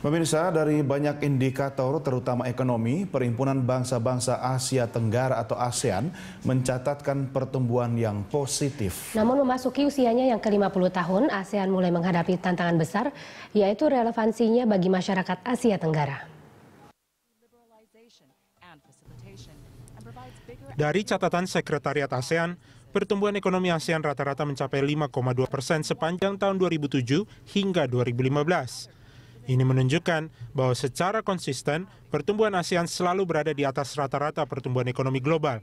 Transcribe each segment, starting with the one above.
Pemirsa, dari banyak indikator terutama ekonomi, Perhimpunan Bangsa-Bangsa Asia Tenggara atau ASEAN mencatatkan pertumbuhan yang positif. Namun memasuki usianya yang ke-50 tahun, ASEAN mulai menghadapi tantangan besar, yaitu relevansinya bagi masyarakat Asia Tenggara. Dari catatan Sekretariat ASEAN, pertumbuhan ekonomi ASEAN rata-rata mencapai 5,2 persen sepanjang tahun 2007 hingga 2015. Ini menunjukkan bahwa secara konsisten pertumbuhan ASEAN selalu berada di atas rata-rata pertumbuhan ekonomi global.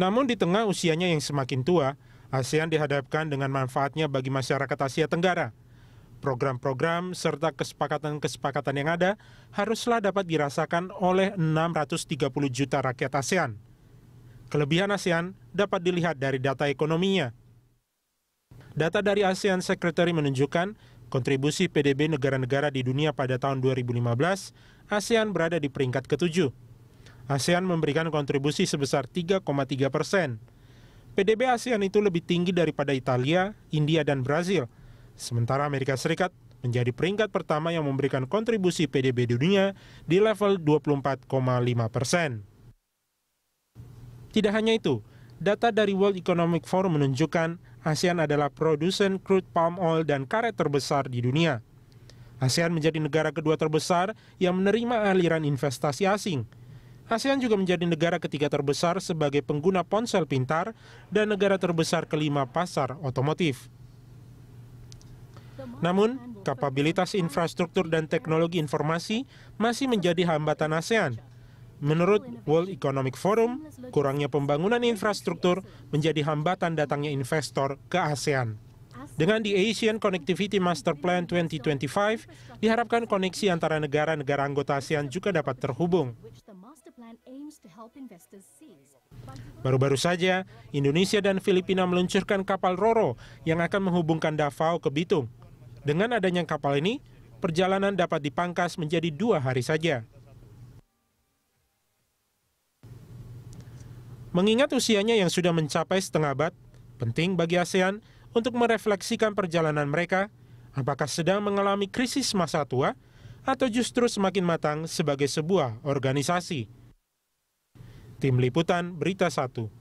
Namun di tengah usianya yang semakin tua, ASEAN dihadapkan dengan manfaatnya bagi masyarakat Asia Tenggara. Program-program serta kesepakatan-kesepakatan yang ada haruslah dapat dirasakan oleh 630 juta rakyat ASEAN. Kelebihan ASEAN dapat dilihat dari data ekonominya. Data dari ASEAN Secretary menunjukkan kontribusi PDB negara-negara di dunia pada tahun 2015, ASEAN berada di peringkat ketujuh. ASEAN memberikan kontribusi sebesar 3,3 persen. PDB ASEAN itu lebih tinggi daripada Italia, India, dan Brazil. Sementara Amerika Serikat menjadi peringkat pertama yang memberikan kontribusi PDB dunia di level 24,5 persen. Tidak hanya itu, data dari World Economic Forum menunjukkan ASEAN adalah produsen crude palm oil dan karet terbesar di dunia. ASEAN menjadi negara kedua terbesar yang menerima aliran investasi asing. ASEAN juga menjadi negara ketiga terbesar sebagai pengguna ponsel pintar dan negara terbesar kelima pasar otomotif. Namun, kapabilitas infrastruktur dan teknologi informasi masih menjadi hambatan ASEAN Menurut World Economic Forum, kurangnya pembangunan infrastruktur menjadi hambatan datangnya investor ke ASEAN. Dengan di Asian Connectivity Master Plan 2025, diharapkan koneksi antara negara-negara anggota ASEAN juga dapat terhubung. Baru-baru saja, Indonesia dan Filipina meluncurkan kapal Roro yang akan menghubungkan Davao ke Bitung. Dengan adanya kapal ini, perjalanan dapat dipangkas menjadi dua hari saja. Mengingat usianya yang sudah mencapai setengah abad, penting bagi ASEAN untuk merefleksikan perjalanan mereka, apakah sedang mengalami krisis masa tua atau justru semakin matang sebagai sebuah organisasi. Tim Liputan Berita 1